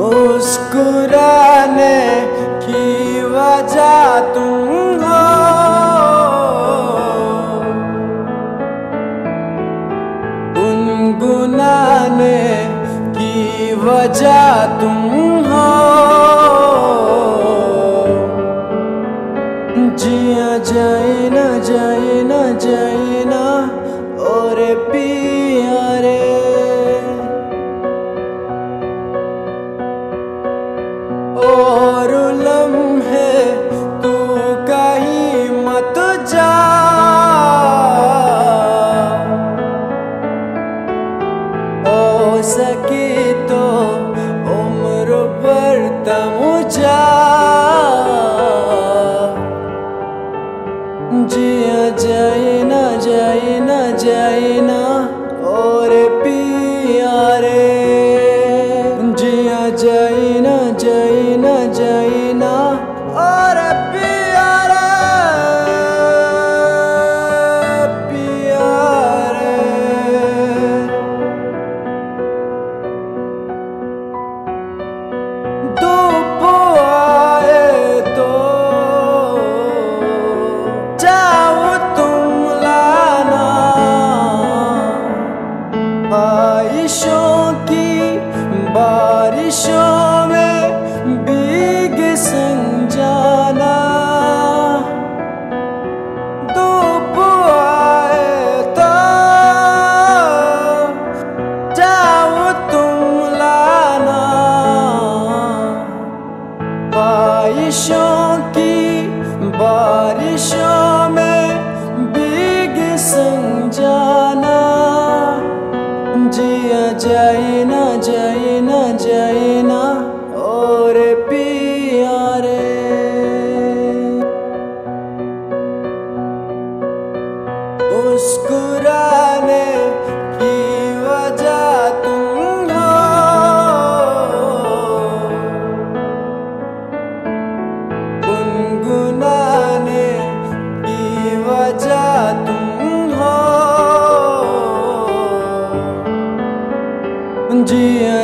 मुस्कुराने की वजह तुम हो। गुनगुनाने की वजह तुम हो। जिया जाए ना जाए ना जाए ना, और पिया रे जिया जाए ना जाए ना जाए ना, और पिया रे पिया रे धूप आए तो जाओ की बारिशों में भीग संजाना। जिया जाए जाए ना जाए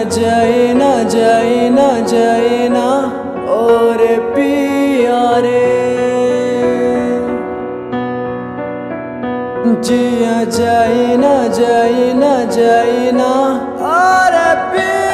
जाए ना जाए ना जाए ना, और पिया रे। जिया जाए ना जाए ना जाए ना, और पिया